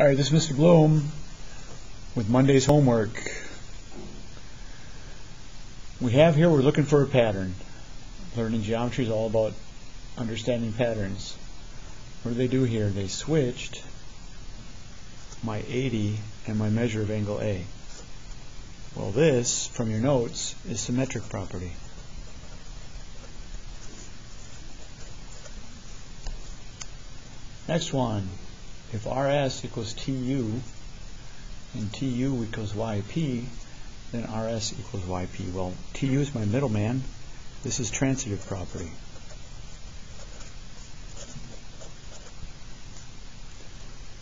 All right, this is Mr. Bloom with Monday's homework. We have here, we're looking for a pattern. Learning geometry is all about understanding patterns. What do they do here? They switched my 80 and my measure of angle A. Well, this, from your notes, is symmetric property. Next one, if RS equals TU and TU equals YP, then RS equals YP. Well, TU is my middleman. This is transitive property.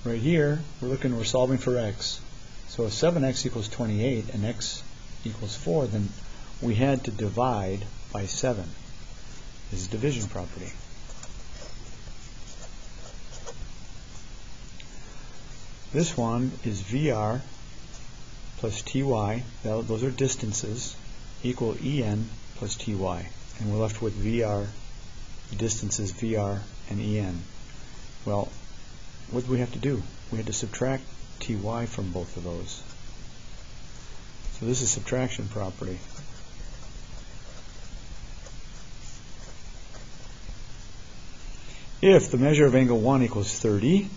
Right here, we're looking, we're solving for x. So if 7x equals 28 and x equals 4, then we had to divide by 7. This is division property. This one is VR plus TY, those are distances, equal EN plus TY. And we're left with VR, distances VR and EN. Well, what do we have to do? We had to subtract TY from both of those. So this is subtraction property. If the measure of angle 1 equals 30,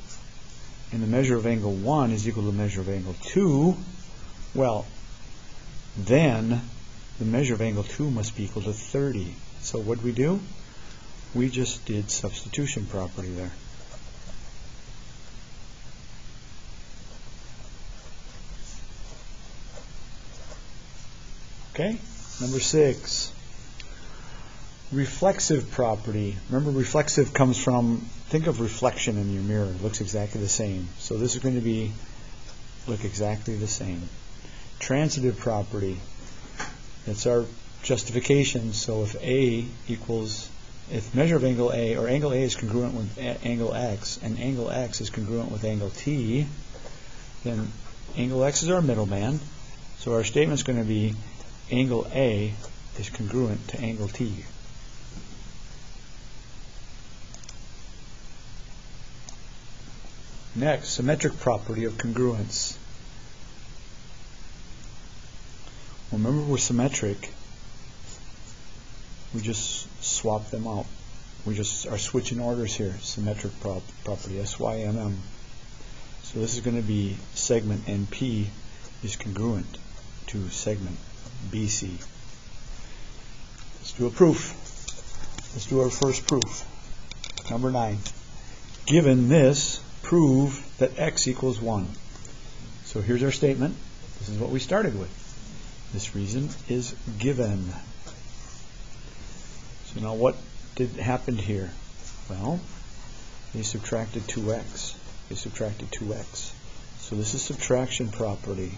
and the measure of angle 1 is equal to the measure of angle 2, well, then the measure of angle 2 must be equal to 30. So what we do? We just did substitution property there. Okay, number six. Reflexive property. Remember, reflexive comes from, think of reflection in your mirror. It looks exactly the same. So this is going to be, look exactly the same. Transitive property. That's our justification. So if A equals, if measure of angle A, or angle A is congruent with angle X, and angle X is congruent with angle T, then angle X is our middleman. So our statement is going to be angle A is congruent to angle T. Next, symmetric property of congruence. Remember we're symmetric. We just swap them out. We just are switching orders here. Symmetric prop property, S-Y-M-M. So this is going to be segment NP is congruent to segment BC. Let's do a proof. Let's do our first proof. Number 9. Given this, prove that x equals 1. So here's our statement. This is what we started with. This reason is given. So now what did happen here? Well, they subtracted 2x. They subtracted 2x. So this is subtraction property.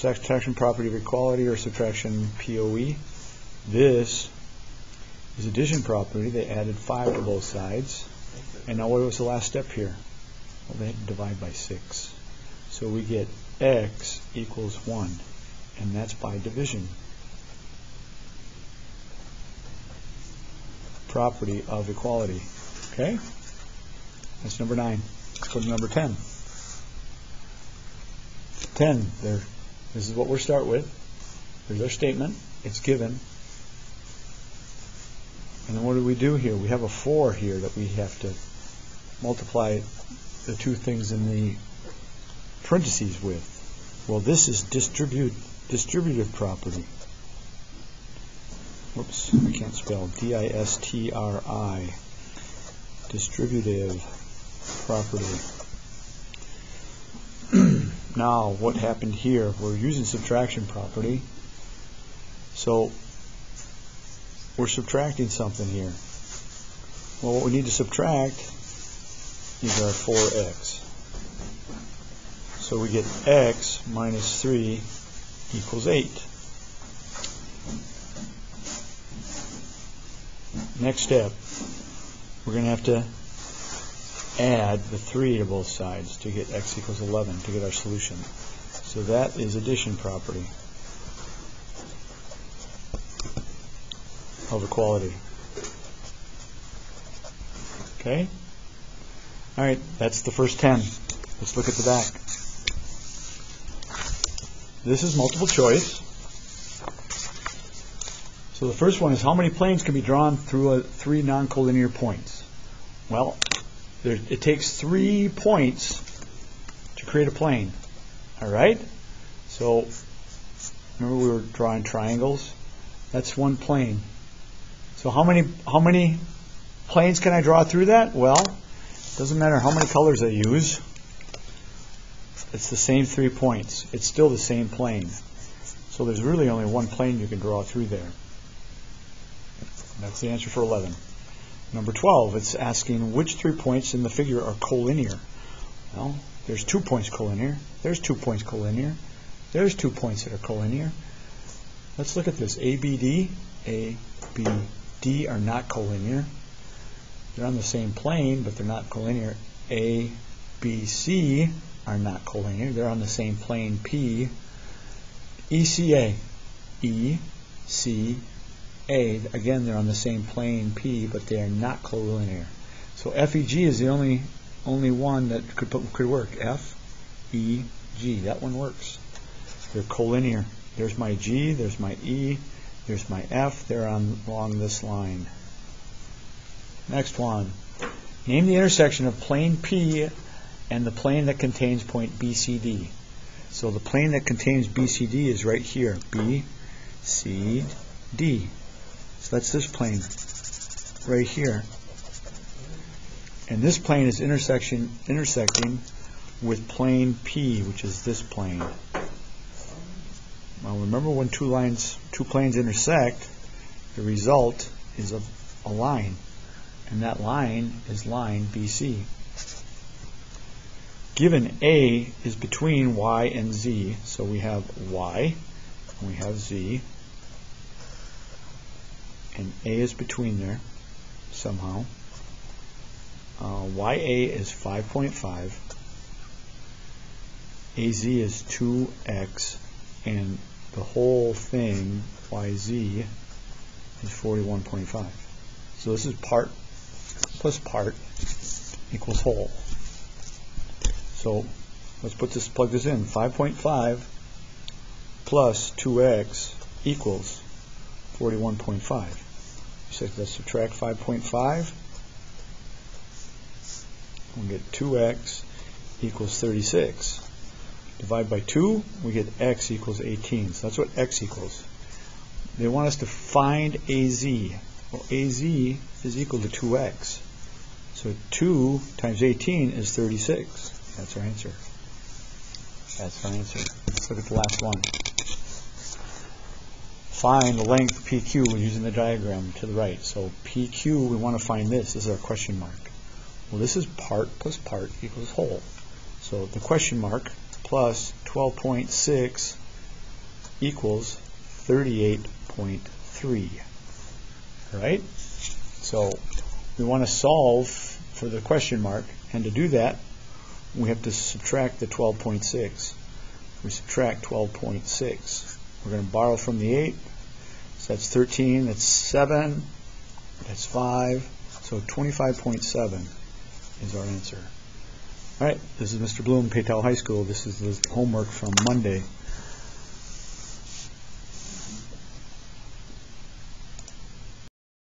Subtraction property of equality or subtraction POE. This is addition property. They added 5 to both sides. And now what was the last step here? Well, they had to divide by 6. So we get x equals 1. And that's by division. Property of equality. Okay? That's number 9. Let's go to number 10. 10, there this is what we'll start with. Here's our statement. It's given. And then what do we do here? We have a 4 here that we have to multiply the two things in the parentheses with. Well, this is distribute, distributive property. Whoops, I can't spell. D-I-S-T-R-I. Distributive property. Now, what happened here? We're using subtraction property. So, we're subtracting something here. Well, what we need to subtract is our 4x. So we get x minus 3 equals 8. Next step, we're going to have to add the 3 to both sides to get x equals 11 to get our solution. So that is addition property. of equality. Okay? All right, that's the first 10. Let's look at the back. This is multiple choice. So the first one is how many planes can be drawn through a, three non-collinear points? Well, there, it takes three points to create a plane. All right? So remember we were drawing triangles? That's one plane. So how many how many planes can I draw through that? Well, it doesn't matter how many colors I use. It's the same three points. It's still the same plane. So there's really only one plane you can draw through there. That's the answer for 11. Number 12, it's asking which three points in the figure are collinear. Well, there's two points collinear. There's two points collinear. There's two points that are collinear. Let's look at this. ABD, ABD are not collinear. They're on the same plane, but they're not collinear. A, B, C are not collinear. They're on the same plane P. E, C, A. E, C, A. Again, they're on the same plane P, but they are not collinear. So F, E, G is the only only one that could put, could work. F, E, G. That one works. They're collinear. There's my G. There's my E. There's my F. They're on along this line. Next one. Name the intersection of plane P and the plane that contains point BCD. So the plane that contains BCD is right here. B, C, D. So that's this plane right here. And this plane is intersection intersecting with plane P, which is this plane. Now remember when two lines, two planes intersect, the result is a, a line. And that line is line BC. Given A is between Y and Z, so we have Y and we have Z, and A is between there somehow. Uh, YA is 5.5, AZ is 2x, and the whole thing, YZ, is 41.5. So this is part plus part equals whole. So let's put this, plug this in. 5.5 plus 2x equals 41.5. You So let's subtract 5.5. We get 2x equals 36. Divide by 2, we get x equals 18. So that's what x equals. They want us to find AZ. Well, AZ is equal to 2x. So 2 times 18 is 36. That's our answer. That's our answer. Let's look at the last one. Find the length PQ using the diagram to the right. So PQ, we want to find this. This is our question mark. Well, this is part plus part equals whole. So the question mark plus 12.6 equals 38.3. Right? So we want to solve for the question mark, and to do that, we have to subtract the 12.6. We subtract 12.6. We're going to borrow from the 8. So that's 13. That's 7. That's 5. So 25.7 is our answer. All right, this is Mr. Bloom, Paetow High School. This is the homework from Monday.